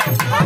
Bye.